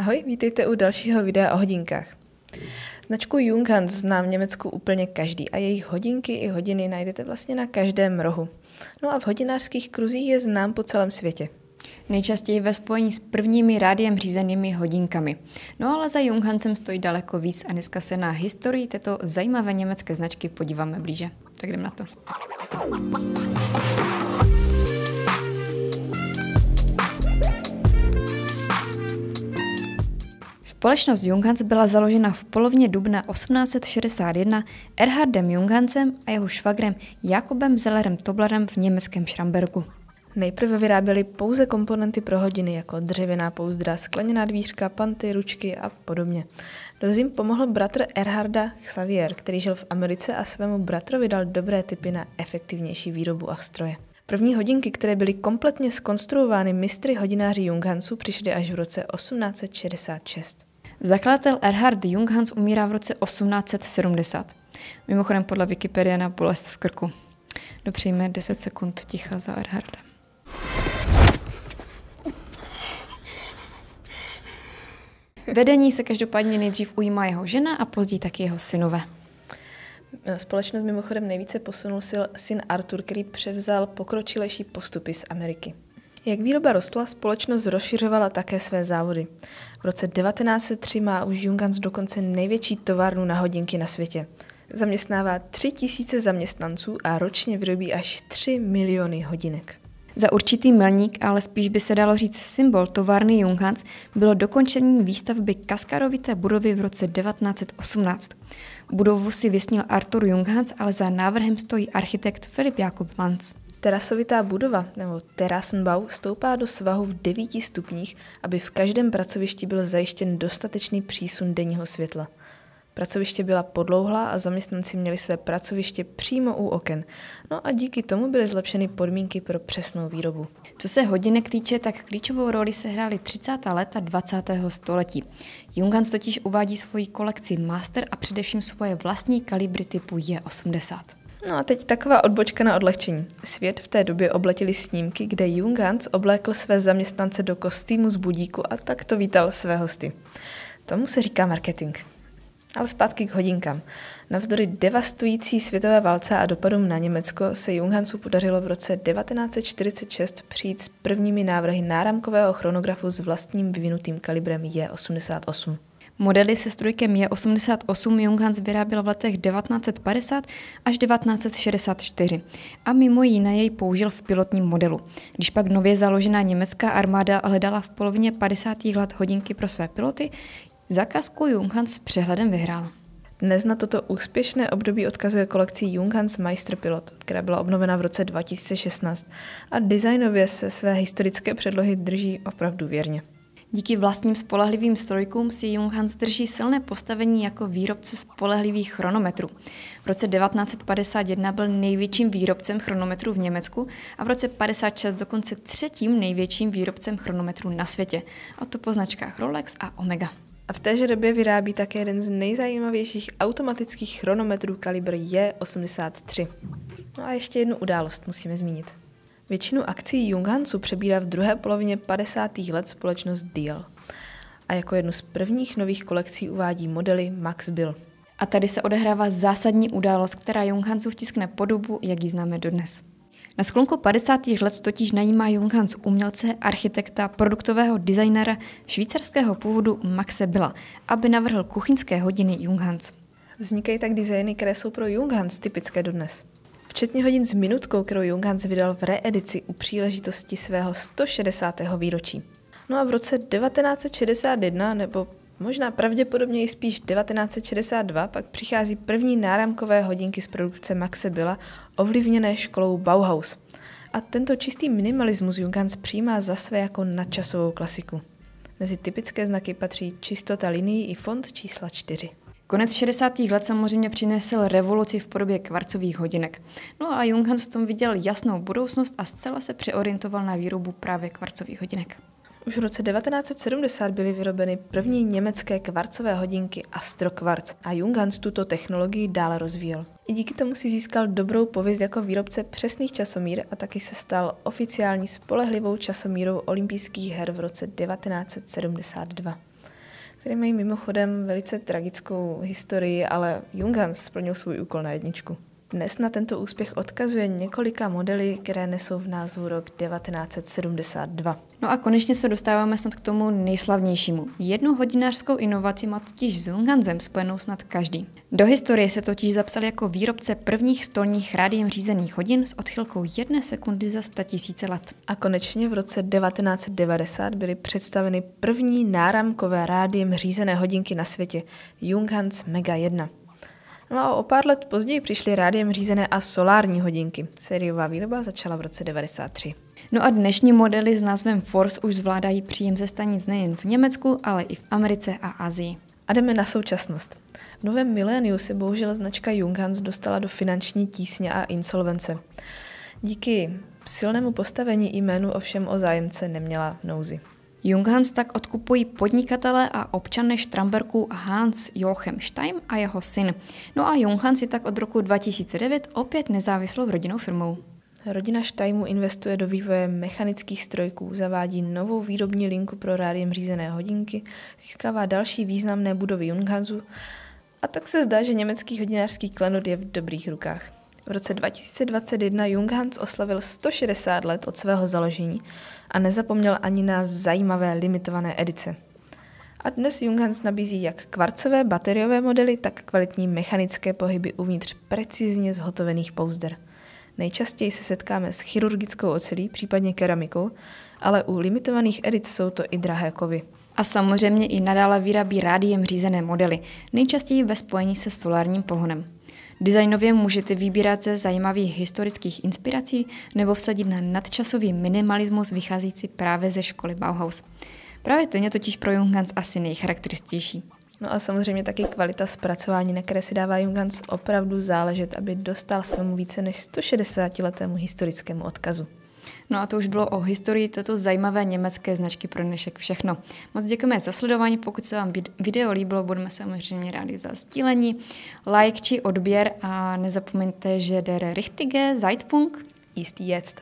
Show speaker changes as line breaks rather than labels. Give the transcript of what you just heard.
Ahoj, vítejte u dalšího videa o hodinkách. Značku Junghans znám v Německu úplně každý a jejich hodinky i hodiny najdete vlastně na každém rohu. No a v hodinářských kruzích je znám po celém světě.
Nejčastěji ve spojení s prvními rádiem řízenými hodinkami. No ale za Junghansem stojí daleko víc a dneska se na historii této zajímavé německé značky podíváme blíže. Tak jdem na to. Společnost Junghans byla založena v polovině dubna 1861 Erhardem Junghansem a jeho švagrem Jakobem Zellerem Toblerem v německém Schrambergu.
Nejprve vyráběli pouze komponenty pro hodiny, jako dřevěná pouzdra, skleněná dvířka, panty, ručky a podobně. Do zim pomohl bratr Erharda Xavier, který žil v Americe a svému bratrovi dal dobré typy na efektivnější výrobu a stroje. První hodinky, které byly kompletně skonstruovány mistry hodináři Junghansů, přišly až v roce 1866.
Zakladatel Erhard Junghans umírá v roce 1870. Mimochodem podle Wikipedie na bolest v krku. Dopřejme 10 sekund ticha za Erhardem. Vedení se každopádně nejdřív ujímá jeho žena a později taky jeho synové.
Společnost mimochodem nejvíce posunul syn Arthur, který převzal pokročilejší postupy z Ameriky. Jak výroba rostla, společnost rozšiřovala také své závody. V roce 1903 má už Jungans dokonce největší továrnu na hodinky na světě. Zaměstnává 3 tisíce zaměstnanců a ročně vyrobí až 3 miliony hodinek.
Za určitý milník, ale spíš by se dalo říct symbol továrny Junghans, bylo dokončení výstavby kaskarovité budovy v roce 1918. Budovu si vysnil Arthur Junghans, ale za návrhem stojí architekt Filip Jakob Mans.
Terasovitá budova, nebo Terassenbau, stoupá do svahu v 9 stupních, aby v každém pracovišti byl zajištěn dostatečný přísun denního světla. Pracoviště byla podlouhlá a zaměstnanci měli své pracoviště přímo u oken. No a díky tomu byly zlepšeny podmínky pro přesnou výrobu.
Co se hodinek týče, tak klíčovou roli se hrály 30. léta 20. století. Jungans totiž uvádí svoji kolekci Master a především svoje vlastní kalibry typu J80.
No a teď taková odbočka na odlehčení. Svět v té době obletili snímky, kde Jungans oblékl své zaměstnance do kostýmu z budíku a tak to vítal své hosty. Tomu se říká marketing. Ale zpátky k hodinkám. Navzdory devastující světové válce a dopadům na Německo se Junghansu podařilo v roce 1946 přijít s prvními návrhy náramkového chronografu s vlastním vyvinutým kalibrem J88.
Modely se strojkem J88 Junghans vyráběl v letech 1950 až 1964 a mimo jiné jej použil v pilotním modelu. Když pak nově založená německá armáda hledala v polovině 50. let hodinky pro své piloty, zakázku Junghans přehledem vyhrál.
Dnes na toto úspěšné období odkazuje kolekcí Junghans Pilot, která byla obnovena v roce 2016 a designově se své historické předlohy drží opravdu věrně.
Díky vlastním spolehlivým strojkům si Junghans drží silné postavení jako výrobce spolehlivých chronometrů. V roce 1951 byl největším výrobcem chronometrů v Německu a v roce 56 dokonce třetím největším výrobcem chronometrů na světě, a to po značkách Rolex a Omega.
A v téže době vyrábí také jeden z nejzajímavějších automatických chronometrů kalibr J83. No a ještě jednu událost musíme zmínit. Většinu akcí Junghansu přebírá v druhé polovině 50. let společnost Deal. A jako jednu z prvních nových kolekcí uvádí modely Max Bill.
A tady se odehrává zásadní událost, která Junghansu vtiskne podobu, jak ji známe dodnes. Na sklonku 50. let totiž najímá Junghans umělce, architekta, produktového designéra švýcarského původu Maxe Billa, aby navrhl kuchyňské hodiny Junghans.
Vznikají tak designy, které jsou pro Junghans typické dodnes. Včetně hodin s minutkou, kterou Junghans vydal v reedici u příležitosti svého 160. výročí. No a v roce 1961, nebo možná pravděpodobně i spíš 1962, pak přichází první náramkové hodinky z produkce Maxe Billa, ovlivněné školou Bauhaus. A tento čistý minimalismus Junghans přijímá za své jako nadčasovou klasiku. Mezi typické znaky patří čistota linií i font čísla 4.
Konec 60. let samozřejmě přinesl revoluci v podobě kvarcových hodinek. No a Junghans v tom viděl jasnou budoucnost a zcela se přeorientoval na výrobu právě kvarcových hodinek.
Už v roce 1970 byly vyrobeny první německé kvarcové hodinky Astro Quartz a Junghans tuto technologii dále rozvíjel. I díky tomu si získal dobrou pověst jako výrobce přesných časomír a taky se stal oficiální spolehlivou časomírou olympijských her v roce 1972. které mají mimochodem velice tragickou historii, ale Junghans splnil svůj úkol na jedničku. Dnes na tento úspěch odkazuje několika modely, které nesou v názvu rok 1972.
No a konečně se dostáváme snad k tomu nejslavnějšímu. Jednu hodinářskou inovaci má totiž s spojenou snad každý. Do historie se totiž zapsal jako výrobce prvních stolních rádiem řízených hodin s odchylkou jedné sekundy za 100 tisíce let.
A konečně v roce 1990 byly představeny první náramkové rádiem řízené hodinky na světě, Junghans Mega 1. No a o pár let později přišly rádiem řízené a solární hodinky. Sériová výroba začala v roce 93.
No a dnešní modely s názvem Force už zvládají příjem ze stanic nejen v Německu, ale i v Americe a Asii.
A jdeme na současnost. V novém miléniu se bohužel značka Junghans dostala do finanční tísně a insolvence. Díky silnému postavení jménu ovšem o zájemce neměla nouzi.
Junghans tak odkupují podnikatele a občané Štramberku Hans Jochem Stein a jeho syn. No a Junghans je tak od roku 2009 opět nezávislou rodinnou firmou.
Rodina Štajmu investuje do vývoje mechanických strojků, zavádí novou výrobní linku pro rádiem řízené hodinky, získává další významné budovy Junghansu a tak se zdá, že německý hodinářský klenot je v dobrých rukách. V roce 2021 Junghans oslavil 160 let od svého založení a nezapomněl ani na zajímavé limitované edice. A dnes Junghans nabízí jak kvarcové bateriové modely, tak kvalitní mechanické pohyby uvnitř precizně zhotovených pouzder. Nejčastěji se setkáme s chirurgickou ocelí, případně keramikou, ale u limitovaných edic jsou to i drahé kovy.
A samozřejmě i nadále vyrábí rádiem řízené modely, nejčastěji ve spojení se solárním pohonem. Designově můžete vybírat ze zajímavých historických inspirací nebo vsadit na nadčasový minimalismus vycházící právě ze školy Bauhaus. Právě ten je totiž pro Junghans asi nejcharakterističtější.
No a samozřejmě taky kvalita zpracování, na které si dává Junghans opravdu záležet, aby dostal svému více než 160 letému historickému odkazu.
No a to už bylo o historii této zajímavé německé značky pro dnešek všechno. Moc děkujeme za sledování, pokud se vám video líbilo, budeme samozřejmě rádi za sdílení, like či odběr a nezapomeňte, že der richtige Zeitpunkt
ist jetzt.